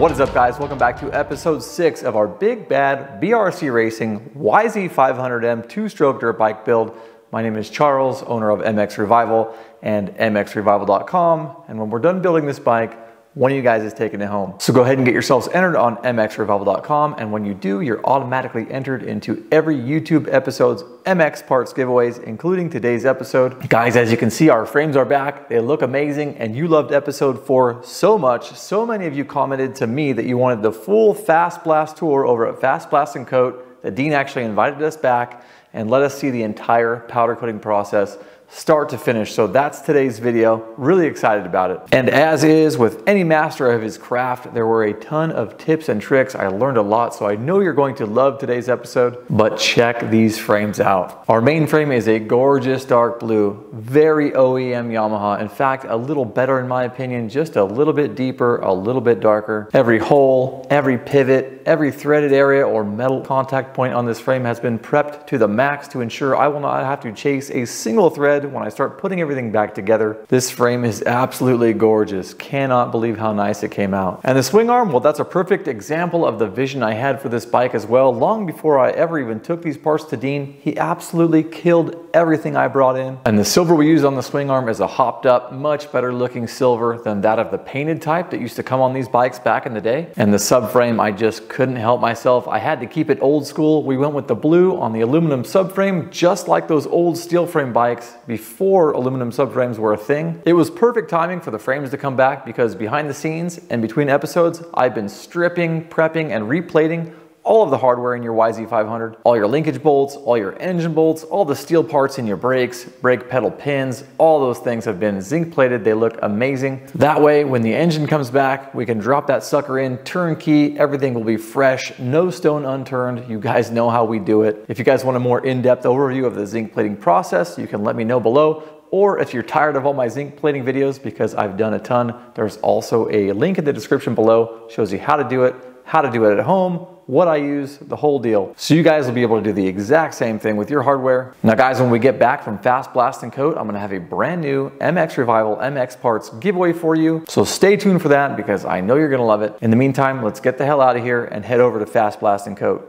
What is up guys? Welcome back to episode six of our big bad BRC Racing YZ500M two-stroke dirt bike build. My name is Charles, owner of MX Revival and MXRevival.com. And when we're done building this bike, one of you guys is taking it home. So go ahead and get yourselves entered on mxrevival.com and when you do, you're automatically entered into every YouTube episode's MX parts giveaways, including today's episode. Guys, as you can see, our frames are back. They look amazing and you loved episode four so much. So many of you commented to me that you wanted the full Fast Blast tour over at Fast Blast and Coat that Dean actually invited us back and let us see the entire powder coating process start to finish. So that's today's video. Really excited about it. And as is with any master of his craft, there were a ton of tips and tricks. I learned a lot, so I know you're going to love today's episode, but check these frames out. Our main frame is a gorgeous dark blue, very OEM Yamaha. In fact, a little better in my opinion, just a little bit deeper, a little bit darker. Every hole, every pivot, every threaded area or metal contact point on this frame has been prepped to the max to ensure I will not have to chase a single thread when I start putting everything back together. This frame is absolutely gorgeous. Cannot believe how nice it came out. And the swing arm, well, that's a perfect example of the vision I had for this bike as well. Long before I ever even took these parts to Dean, he absolutely killed everything I brought in. And the silver we use on the swing arm is a hopped up, much better looking silver than that of the painted type that used to come on these bikes back in the day. And the subframe, I just couldn't help myself. I had to keep it old school. We went with the blue on the aluminum subframe, just like those old steel frame bikes before aluminum subframes were a thing. It was perfect timing for the frames to come back because behind the scenes and between episodes, I've been stripping, prepping, and replating all of the hardware in your YZ500, all your linkage bolts, all your engine bolts, all the steel parts in your brakes, brake pedal pins, all those things have been zinc plated. They look amazing. That way, when the engine comes back, we can drop that sucker in, turnkey, everything will be fresh, no stone unturned. You guys know how we do it. If you guys want a more in-depth overview of the zinc plating process, you can let me know below. Or if you're tired of all my zinc plating videos, because I've done a ton, there's also a link in the description below, shows you how to do it, how to do it at home, what I use, the whole deal. So you guys will be able to do the exact same thing with your hardware. Now guys, when we get back from Fast Blast and Coat, I'm gonna have a brand new MX Revival MX parts giveaway for you. So stay tuned for that because I know you're gonna love it. In the meantime, let's get the hell out of here and head over to Fast Blast and Coat.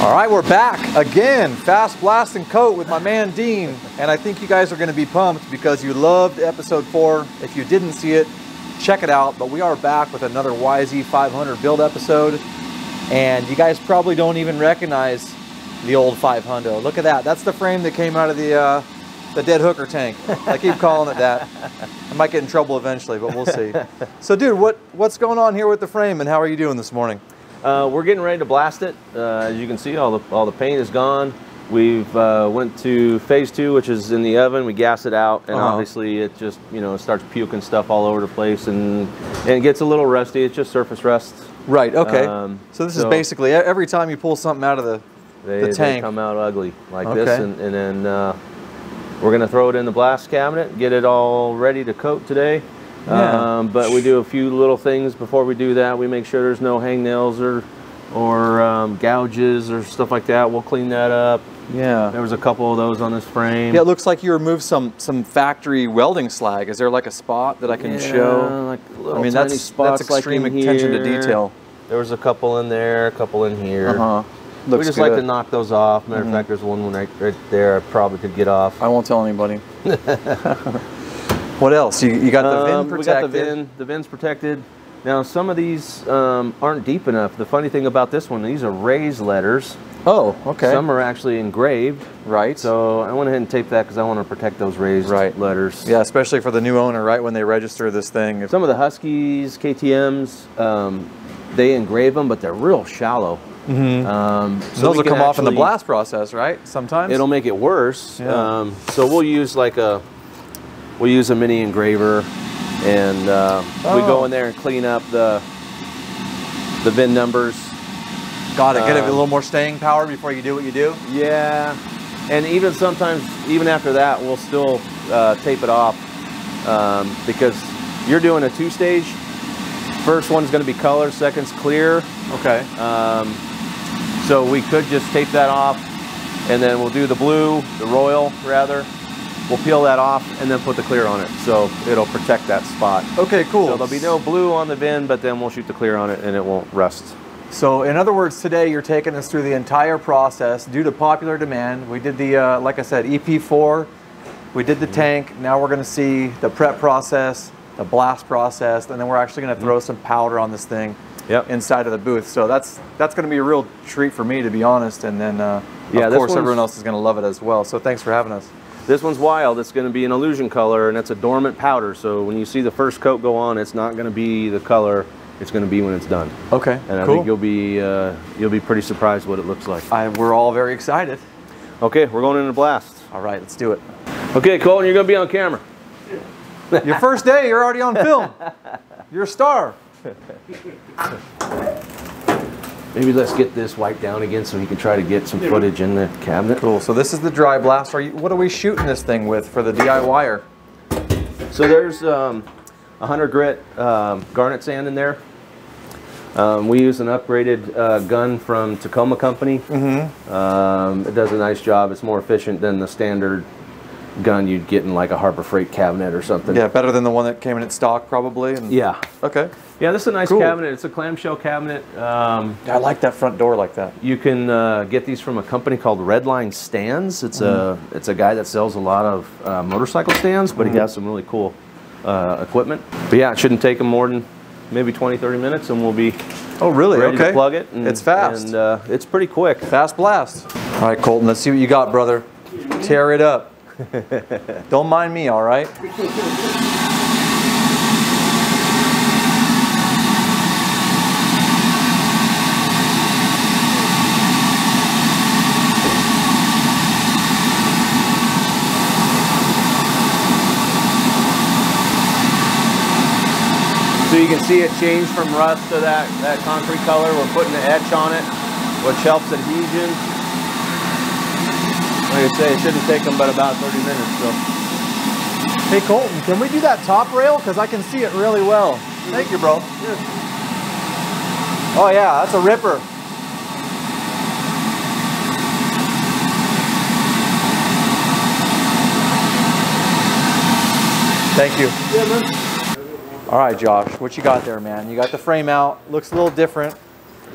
All right, we're back again, Fast Blast and Coat with my man Dean. And I think you guys are gonna be pumped because you loved episode four. If you didn't see it, check it out. But we are back with another YZ500 build episode. And you guys probably don't even recognize the old 500. Look at that. That's the frame that came out of the uh, the dead hooker tank. I keep calling it that. I might get in trouble eventually, but we'll see. So, dude, what what's going on here with the frame, and how are you doing this morning? Uh, we're getting ready to blast it. Uh, as you can see, all the all the paint is gone. We've uh, went to phase two, which is in the oven. We gas it out, and -huh. obviously it just you know starts puking stuff all over the place, and and it gets a little rusty. It's just surface rust. Right. Okay. Um, so this so is basically every time you pull something out of the, they, the tank, they come out ugly like okay. this, and, and then uh, we're gonna throw it in the blast cabinet, get it all ready to coat today. Yeah. Um, but we do a few little things before we do that. We make sure there's no hangnails or or um, gouges or stuff like that. We'll clean that up. Yeah. There was a couple of those on this frame. Yeah, it looks like you removed some some factory welding slag. Is there like a spot that I can yeah, show? Like I mean, that's spots that's extreme like attention here. to detail. There was a couple in there, a couple in here. Uh-huh. Looks we just good. like to knock those off. Matter of mm -hmm. fact, there's one right, right there I probably could get off. I won't tell anybody. what else? You, you got the VIN um, protected? We got the VIN. The VIN's protected. Now, some of these um, aren't deep enough. The funny thing about this one, these are raised letters. Oh, okay. Some are actually engraved. Right. So I went ahead and taped that because I want to protect those raised right. letters. Yeah, especially for the new owner, right, when they register this thing. Some of the Huskies, KTMs, um, they engrave them, but they're real shallow. Mm -hmm. um, so those will come off in the blast process, right? Sometimes it'll make it worse. Yeah. Um, so we'll use like a we'll use a mini engraver and uh, oh. we go oh. in there and clean up the the VIN numbers. Got it. Get um, a little more staying power before you do what you do. Yeah, and even sometimes, even after that, we'll still uh, tape it off um, because you're doing a two-stage. First one's going to be color, second's clear. Okay. Um, so we could just tape that off, and then we'll do the blue, the royal rather, we'll peel that off and then put the clear on it. So it'll protect that spot. Okay, cool. So there'll be no blue on the VIN, but then we'll shoot the clear on it and it won't rust. So in other words, today you're taking us through the entire process due to popular demand. We did the, uh, like I said, EP4, we did the tank. Now we're gonna see the prep process, the blast process, and then we're actually gonna throw some powder on this thing Yep. inside of the booth. So that's that's gonna be a real treat for me, to be honest. And then, uh, Yeah, of course, everyone else is gonna love it as well. So thanks for having us. This one's wild. It's going to be an illusion color, and it's a dormant powder. So when you see the first coat go on, it's not going to be the color. It's going to be when it's done. Okay, And I cool. think you'll be uh, you'll be pretty surprised what it looks like. I, we're all very excited. Okay, we're going into blast. All right, let's do it. Okay, Colton, you're going to be on camera. Your first day, you're already on film. You're a star. Maybe let's get this wiped down again so he can try to get some footage in the cabinet. Cool. So this is the dry blast. Are you, what are we shooting this thing with for the DIYer? So there's um, 100 grit um, garnet sand in there. Um, we use an upgraded uh, gun from Tacoma Company. Mm-hmm. Um, it does a nice job. It's more efficient than the standard gun you'd get in like a Harbor Freight cabinet or something. Yeah, better than the one that came in at stock, probably. And- Yeah. Okay. Yeah, this is a nice Cool. cabinet. It's a clamshell cabinet. Um, I like that front door like that. you can uh, get these from a company called Redline Stands. It's a it's a guy that sells a lot of uh, motorcycle stands, but he has some really cool uh, equipment. But yeah, it shouldn't take them more than maybe 20, 30 minutes, and we'll be Oh, really? ready okay. to plug it. and- it's fast. and uh, it's pretty quick. fast blast. All right, Colton. Let's see what you got, brother. Tear it up. Don't mind me, all right? So you can see it change from rust to that, that concrete color. We're putting the etch on it, which helps adhesion. Like I say, it shouldn't take them but about 30 minutes. So. Hey, Colton, can we do that top rail? Because I can see it really well. Thank you, bro. Oh, yeah, that's a ripper. Thank you. Yeah, man. All right, Josh, what you got there, man? You got the frame out. Looks a little different.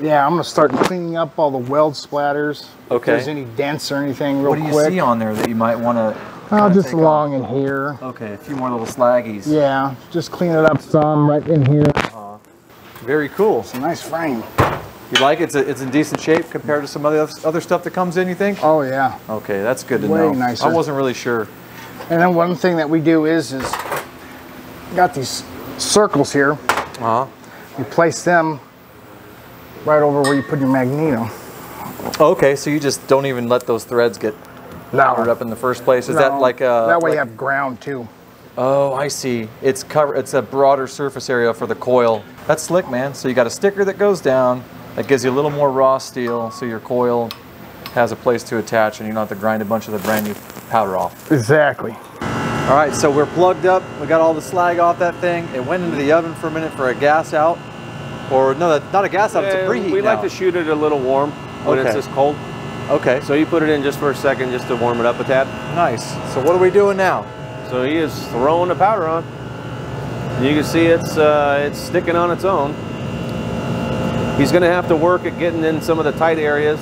Yeah, I'm gonna start cleaning up all the weld splatters. If Okay. there's any dents or anything real quick. What do you quick. see on there that you might want to? oh, just along in here. Okay, a few more little slaggies. Yeah, just clean it up some right in here. Uh-huh. Very cool. It's a nice frame. You like it? It's, a, it's in decent shape compared to some other other stuff that comes in. You think? Oh yeah. Okay, that's good to Way know. nicer. I wasn't really sure. And then one thing that we do is is got these circles here. Uh huh. You place them right over where you put your magneto. Okay, so you just don't even let those threads get powdered up in the first place. Is that like a? that way like- you have ground too. Oh, I see. It's cover. It's a broader surface area for the coil. That's slick, man. So you got a sticker that goes down that gives you a little more raw steel, so your coil has a place to attach, and you don't have to grind a bunch of the brand new powder off. Exactly. All right, so we're plugged up. We got all the slag off that thing. It went into the oven for a minute for a gas out, or no, not a gas out. It's a preheat. we like to shoot it a little warm when it's Okay. this cold. Okay, So you put it in just for a second just to warm it up a tad. nice. So what are we doing now? So he is throwing the powder on. You can see it's uh, it's sticking on its own. He's going to have to work at getting in some of the tight areas.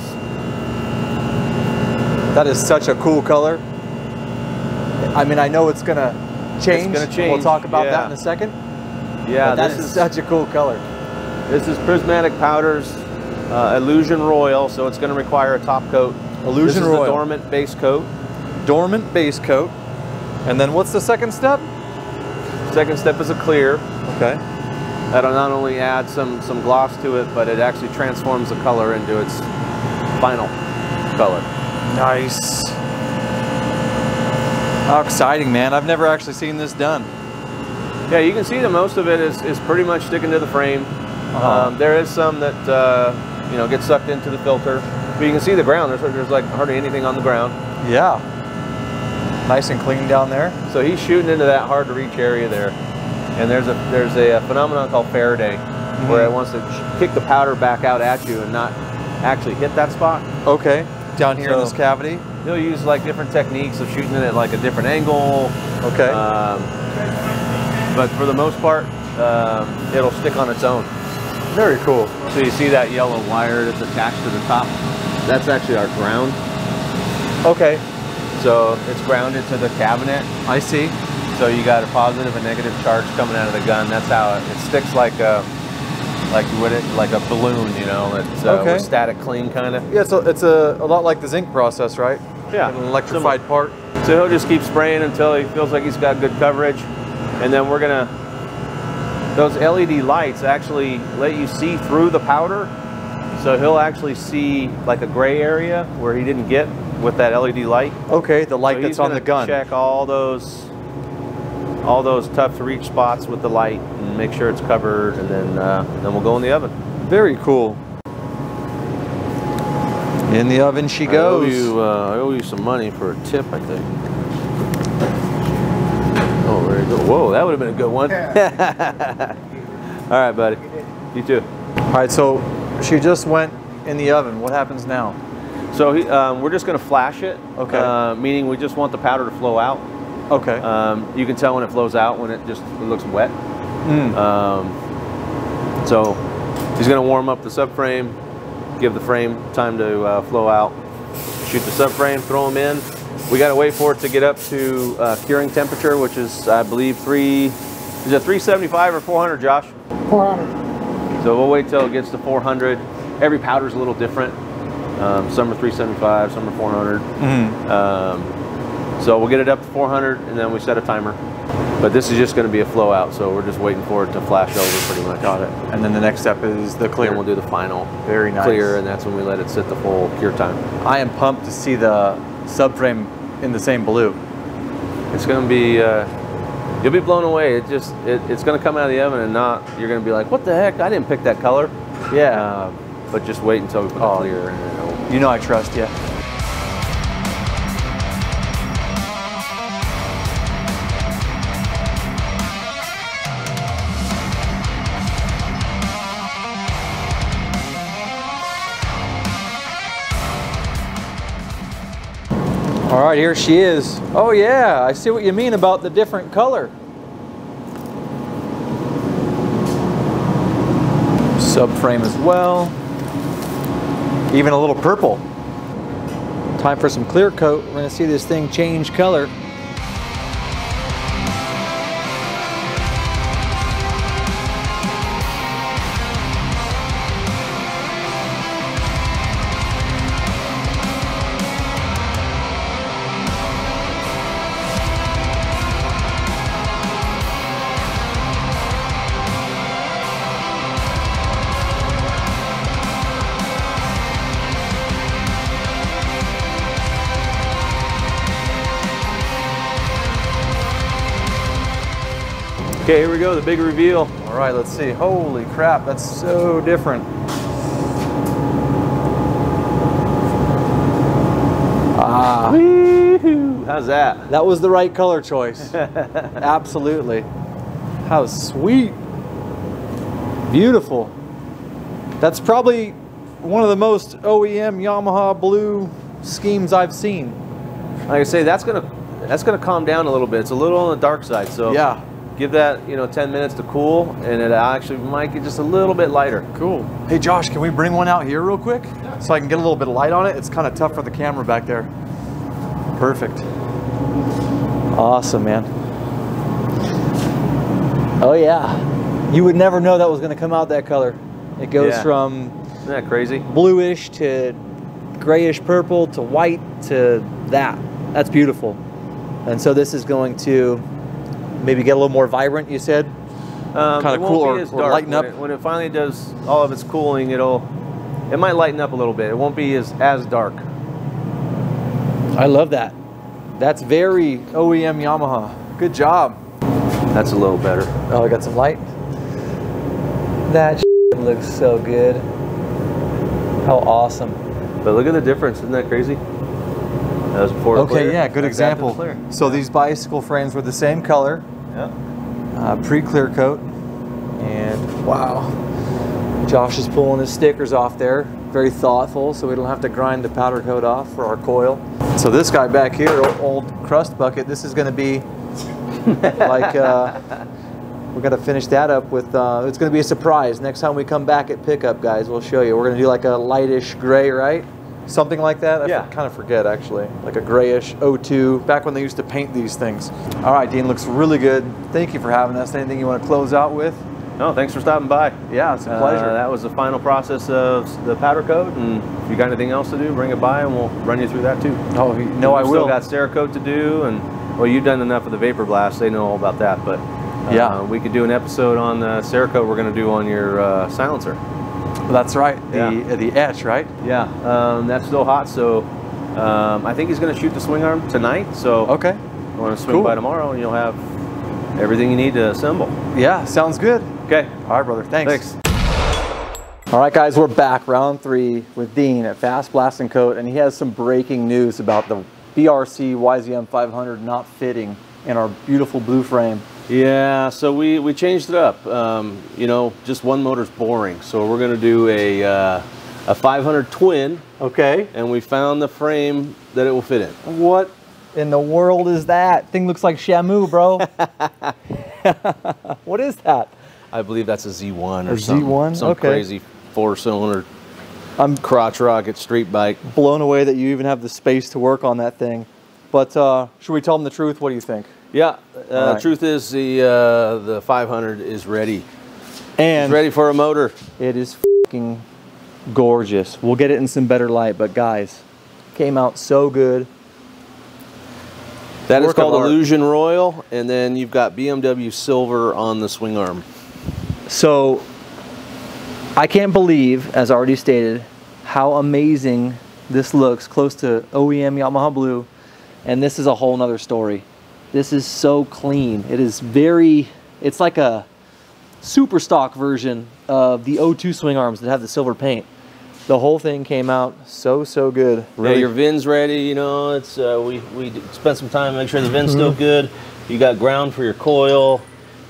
That is such a cool color. I mean, I know it's gonna change. gonna We'll talk about that in a second. Yeah, this is is such a cool color. this is Prismatic Powders uh, Illusion Royal, so it's going to require a top coat. Illusion this is Royal. dormant base coat. Dormant base coat. And then what's the second step? Second step is a clear. Okay. That'll not only add some some gloss to it, but it actually transforms the color into its final color. Nice. How exciting, man. I've never actually seen this done. Yeah, you can see that most of it is, is pretty much sticking to the frame. Uh-huh. Um, there is some that uh, you know gets sucked into the filter, but you can see the ground. There's, there's like hardly anything on the ground. Yeah. Nice and clean down there. So he's shooting into that hard to reach area there. And there's a there's a, phenomenon called Faraday, where it wants to kick the powder back out at you and not actually hit that spot. Okay. Down here in this cavity. He'll use like different techniques of shooting it at like a different angle. Okay. Um, but for the most part, um, it'll stick on its own. Very cool. So you see that yellow wire that's attached to the top? That's actually our ground. Okay. So it's grounded to the cabinet. I see. So you got a positive and negative charge coming out of the gun. That's how it, it sticks like a like would it like a balloon, you know, it's uh, Okay. static clean kind of. Yeah, so it's a, a lot like the zinc process, right? Yeah, An electrified part. So he'll just keep spraying until he feels like he's got good coverage, and then we're gonna. Those LED lights actually let you see through the powder, so he'll actually see like a gray area where he didn't get with that LED light. Okay, the light So that's on the gun. Check all those, all those tough to reach spots with the light, and make sure it's covered, and then uh, then we'll go in the oven. Very cool. In the oven she I owe goes. you, uh, I owe you some money for a tip, I think. Oh, very good. Whoa, that would have been a good one. All right, buddy. You too. All right, so she just went in the oven. What happens now? So he, um, we're just going to flash it. Okay. Uh, meaning we just want the powder to flow out. Okay. Um, you can tell when it flows out when it just it looks wet. Mm. Um, so he's going to warm up the subframe, give the frame time to uh, flow out, shoot the subframe, throw them in. We got to wait for it to get up to uh, curing temperature, which is, I believe, three. Is it 375 or 400, Josh? 400. So we'll wait till it gets to 400. Every powder's a little different. Um, some are 375, some are 400. Mhm. Um, so we'll get it up to 400 and then we set a timer. But this is just going to be a flow out, so we're just waiting for it to flash over pretty much. Got it. And then the next step is the clear. Then we'll do the final Very nice. clear, and that's when we let it sit the full cure time. I am pumped to see the subframe in the same blue. It's going to be, uh, you'll be blown away. It just, it, it's going to come out of the oven and not, you're going to be like, what the heck? I didn't pick that color. Yeah. Uh, but just wait until we put Oh. clear and you know I trust you. All right, here she is. Oh yeah, I see what you mean about the different color. Subframe as well. Even a little purple. Time for some clear coat. We're gonna see this thing change color. Okay, here we go, the big reveal. All right, let's see. Holy crap, that's so different. Ah, Woo-hoo. How's that? that was the right color choice. Absolutely. How sweet. Beautiful. That's probably one of the most OEM Yamaha blue schemes I've seen. Like I say, that's gonna that's gonna calm down a little bit. It's a little on the dark side, so Yeah. Give that you know 10 minutes to cool, and it actually might get just a little bit lighter. Cool. Hey Josh, can we bring one out here real quick? So I can get a little bit of light on it? It's kind of tough for the camera back there. Perfect. Awesome, man. Oh yeah. You would never know that was going to come out that color. It goes Yeah. from Isn't that crazy? bluish to grayish purple to white to that. That's beautiful. And so this is going to maybe get a little more vibrant, you said? Um, Kinda cool or- or lighten when up? It, when it finally does all of its cooling, it'll it might lighten up a little bit. It won't be as as dark. I love that. That's very OEM Yamaha. Good job. That's a little better. Oh, I got some light. That looks so good. How awesome. But look at the difference. Isn't that crazy? That was. Okay, clear. yeah, good example. So these bicycle frames were the same color, Yeah. uh, pre-clear coat, and wow. Josh is pulling his stickers off there. Very thoughtful, so we don't have to grind the powder coat off for our coil. So this guy back here, old crust bucket, this is going to be like uh, we're going to finish that up with. Uh, it's going to be a surprise next time we come back at pickup, guys. We'll show you. We're going to do like a lightish gray, right? Something like that. I Yeah. kind of forget actually, like a grayish O2. Back when they used to paint these things. All right, Dean, looks really good. Thank you for having us. Anything you want to close out with? No, thanks for stopping by. Yeah, it's a Uh, pleasure. that was the final process of the powder coat, and if you got anything else to do, bring it by, and we'll run you through that too. oh, you- no, I will. Still got Cerakote to do, and well, you've done enough of the vapor blast. They know all about that, but uh, Yeah. we could do an episode on the Cerakote we're going to do on your uh, silencer. That's right. The Yeah. the etch, right? Yeah, um, that's still hot, so um, I think he's going to shoot the swing arm tonight. So Okay. you want to swing Cool. by tomorrow, and you'll have everything you need to assemble. Yeah, sounds good. Okay. All right, brother. Thanks. Thanks. All right, guys, we're back, round three, with Dean at Fast Blast and Coat, and he has some breaking news about the BRC YZM 500 not fitting in our beautiful blue frame. Yeah, so we, we changed it up. Um, you know, just one motor's boring. So we're going to do a, uh, a 500 twin, Okay. and we found the frame that it will fit in. What in the world is that? Thing looks like Shamu, bro. what is that? I believe that's a Z1 or A something. Z1? Some Okay. crazy four-cylinder I'm crotch rocket street bike. blown away that you even have the space to work on that thing. But uh, should we tell them the truth? What do you think? Yeah, uh, right. truth is the uh, the 500 is ready. And It's ready for a motor. It is fucking gorgeous. We'll get it in some better light, but guys, came out so good. That is Work of called. Illusion Royal, and then you've got BMW Silver on the swing arm. So I can't believe, as already stated, how amazing this looks close to OEM Yamaha Blue. And this is a whole nother story. This is so clean. It is very, it's like a super stock version of the O2 swing arms that have the silver paint. The whole thing came out so, so good. Yeah, your VIN's ready. You know, it's uh, we we spent some time make sure the VIN's still Mm-hmm. good. You got ground for your coil.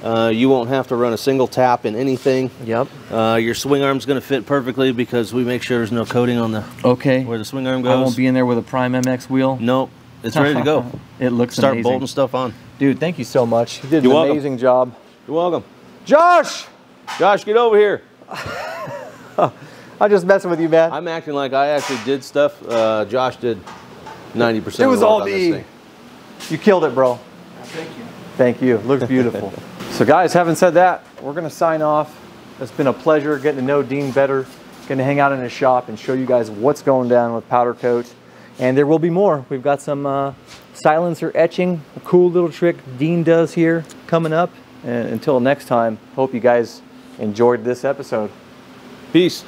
Uh, you won't have to run a single tap in anything. Yep. Uh, your swing arm's going to fit perfectly because we make sure there's no coating on the Okay. where the swing arm goes. I won't be in there with a Prime MX wheel. Nope, it's ready to go. it looks Start amazing. bolting stuff on. Dude, thank you so much. You did You're an welcome. amazing job. You're welcome. Josh! Josh, get over here. I'm just messing with you, man. I'm acting like I actually did stuff. Uh, Josh did 90% it of was the work all on me. You killed it, bro. Thank you. Thank you. Looks beautiful. so, guys, having said that, we're going to sign off. It's been a pleasure getting to know Dean better, getting to hang out in his shop and show you guys what's going down with powder coat. And there will be more. We've got some uh, silencer etching, a cool little trick Dean does here coming up. And until next time, hope you guys enjoyed this episode. Peace.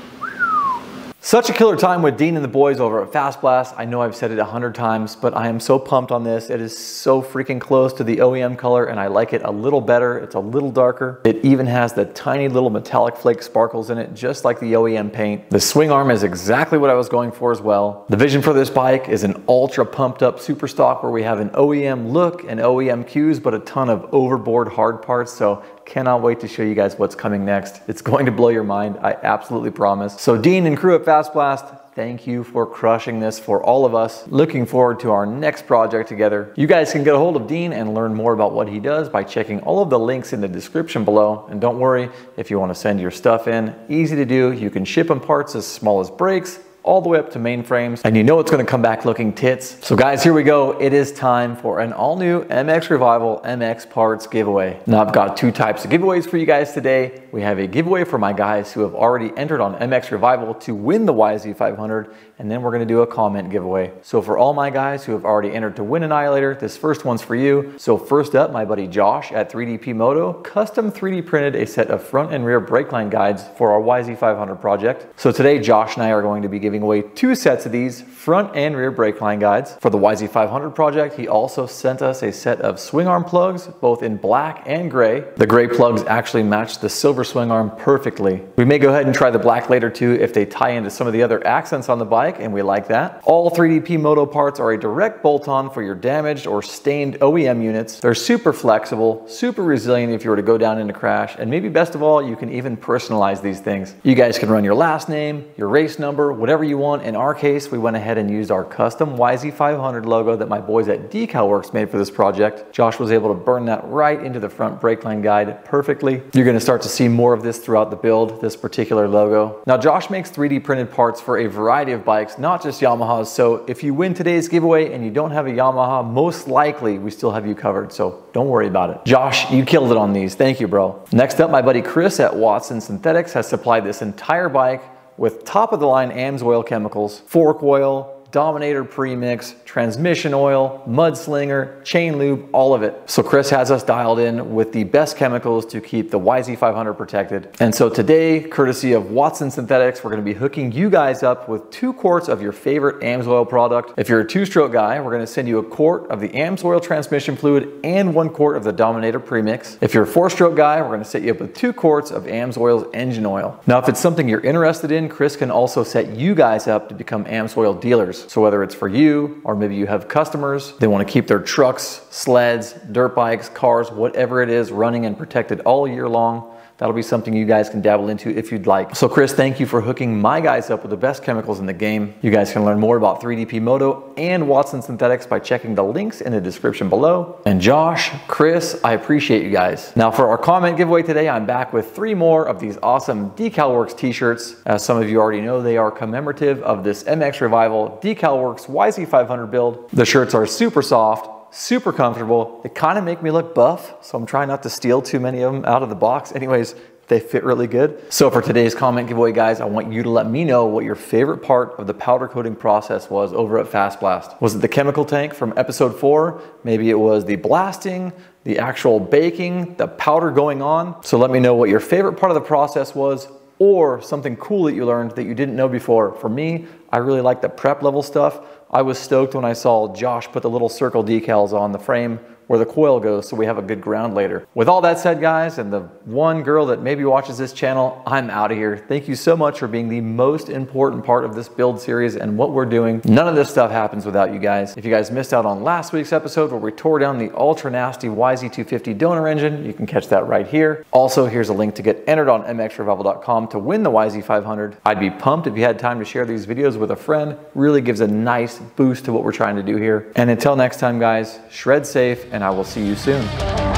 Such a killer time with Dean and the boys over at Fast Blast. I know I've said it a hundred times, but I am so pumped on this. It is so freaking close to the OEM color, and I like it a little better. It's a little darker. It even has the tiny little metallic flake sparkles in it, just like the OEM paint. The swing arm is exactly what I was going for as well. The vision for this bike is an ultra pumped up super stock where we have an OEM look and OEM cues, but a ton of overboard hard parts. So Cannot wait to show you guys what's coming next. It's going to blow your mind, I absolutely promise. So Dean and crew at Fast Blast, thank you for crushing this for all of us. Looking forward to our next project together. You guys can get a hold of Dean and learn more about what he does by checking all of the links in the description below. And don't worry, if you want to send your stuff in, easy to do. You can ship them parts as small as brakes, all the way up to mainframes, and you know it's gonna come back looking tits. So guys, here we go. It is time for an all new MX Revival MX parts giveaway. Now I've got two types of giveaways for you guys today. We have a giveaway for my guys who have already entered on MX Revival to win the YZ500, and then we're gonna do a comment giveaway. So for all my guys who have already entered to win Annihilator, this first one's for you. So first up, my buddy Josh at 3DP Moto custom 3D printed a set of front and rear brake line guides for our YZ500 project. So today, Josh and I are going to be giving away two sets of these front and rear brake line guides. For the YZ500 project, he also sent us a set of swing arm plugs, both in black and gray. The gray plugs actually match the silver swing arm perfectly. We may go ahead and try the black later too if they tie into some of the other accents on the bike, and we like that. All 3DP Moto parts are a direct bolt-on for your damaged or stained OEM units. They're super flexible, super resilient if you were to go down in a crash, and maybe best of all, you can even personalize these things. You guys can run your last name, your race number, whatever whatever you want. In our case, we went ahead and used our custom YZ500 logo that my boys at DecalWorks made for this project. Josh was able to burn that right into the front brake line guide perfectly. You're gonna start to see more of this throughout the build, this particular logo. Now, Josh makes 3D printed parts for a variety of bikes, not just Yamahas. So if you win today's giveaway and you don't have a Yamaha, most likely we still have you covered. So don't worry about it. Josh, you killed it on these. Thank you, bro. Next up, my buddy Chris at Watson Synthetics has supplied this entire bike with top of the line AMSOIL chemicals, fork oil, Dominator premix, transmission oil, mudslinger, chain lube, all of it. So Chris has us dialed in with the best chemicals to keep the YZ500 protected. And so today, courtesy of Watson Synthetics, we're gonna be hooking you guys up with two quarts of your favorite AMSOIL product. If you're a two-stroke guy, we're gonna send you a quart of the AMSOIL transmission fluid and one quart of the Dominator premix. If you're a four-stroke guy, we're gonna set you up with two quarts of AMSOIL's engine oil. Now, if it's something you're interested in, Chris can also set you guys up to become AMSOIL dealers. So whether it's for you or maybe you have customers, they want to keep their trucks, sleds, dirt bikes, cars, whatever it is running and protected all year long, That'll be something you guys can dabble into if you'd like. So Chris, thank you for hooking my guys up with the best chemicals in the game. You guys can learn more about 3DP Moto and Watson Synthetics by checking the links in the description below. And Josh, Chris, I appreciate you guys. Now for our comment giveaway today, I'm back with three more of these awesome DecalWorks t-shirts. As some of you already know, they are commemorative of this MX Revival DecalWorks YZ500 build. The shirts are super soft, super comfortable. They kind of make me look buff, so I'm trying not to steal too many of them out of the box. Anyways, they fit really good. So for today's comment giveaway, guys, I want you to let me know what your favorite part of the powder coating process was over at Fast Blast. Was it the chemical tank from episode four? Maybe it was the blasting, the actual baking, the powder going on. So let me know what your favorite part of the process was or something cool that you learned that you didn't know before. For me, I really like the prep level stuff. I was stoked when I saw Josh put the little circle decals on the frame where the coil goes so we have a good ground later. With all that said, guys, and the one girl that maybe watches this channel, I'm out of here. Thank you so much for being the most important part of this build series and what we're doing. None of this stuff happens without you guys. If you guys missed out on last week's episode where we tore down the ultra nasty YZ250 donor engine, you can catch that right here. Also, here's a link to get entered on mxrevival.com to win the YZ500. I'd be pumped if you had time to share these videos with a friend. Really gives a nice boost to what we're trying to do here. And until next time, guys, shred safe and and I will see you soon.